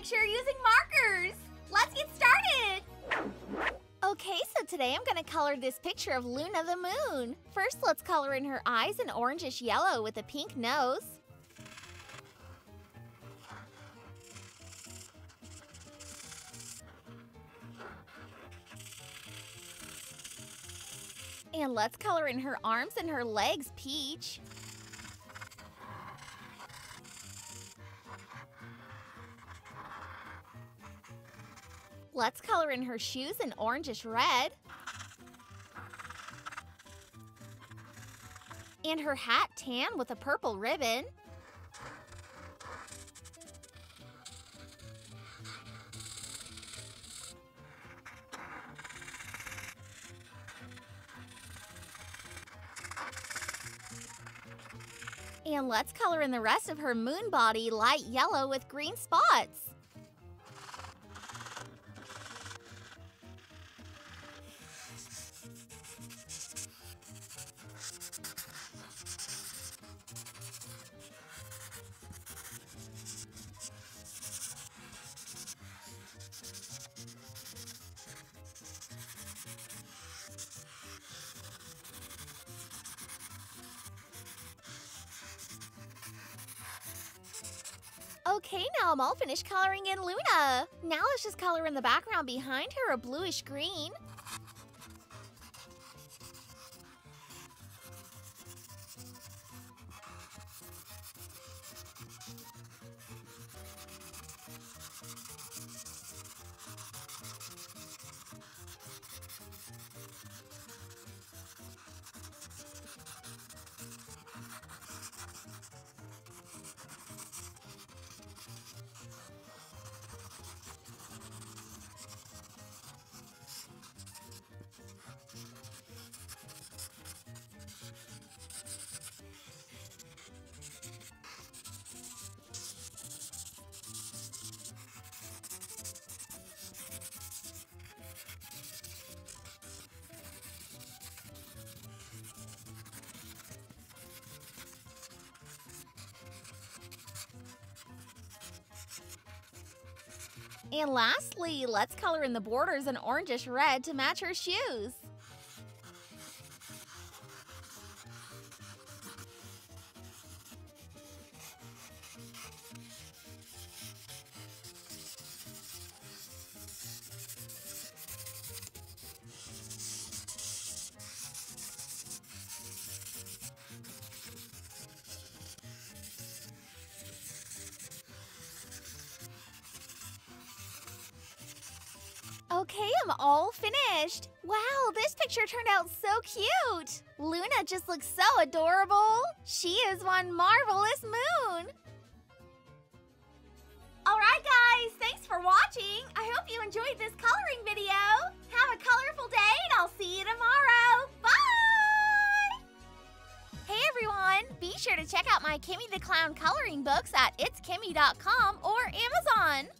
picture using markers. Let's get started. Okay, so today I'm gonna color this picture of Luna the moon. First, let's color in her eyes an orangish yellow with a pink nose. And let's color in her arms and her legs peach. Let's color in her shoes an orangish red. And her hat tan with a purple ribbon. And let's color in the rest of her moon body light yellow with green spots. Okay, now I'm all finished coloring in Luna. Now let's just color in the background behind her a bluish green. And lastly, let's color in the borders an orangish red to match her shoes. Okay, I'm all finished. Wow, this picture turned out so cute. Luna just looks so adorable. She is one marvelous moon. Alright guys, thanks for watching. I hope you enjoyed this coloring video. Have a colorful day and I'll see you tomorrow. Bye! Hey everyone, be sure to check out my Kimmi the Clown coloring books at itskimmi.com or Amazon.